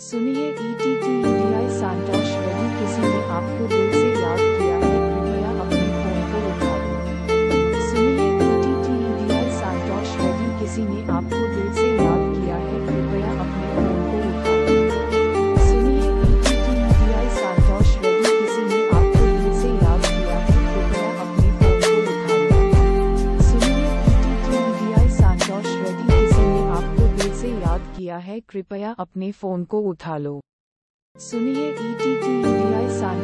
सुनिए ईटीटीईडीआई सांतोष रेड्डी किसी ने आपको दिल से याद किया है, कृपया अपने फ़ोन को उठा सुनिए रेड्डी किसी ने आपको किया है कृपया अपने फ़ोन को उठा लो। सुनिए ई टी रेड्डी